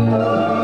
Música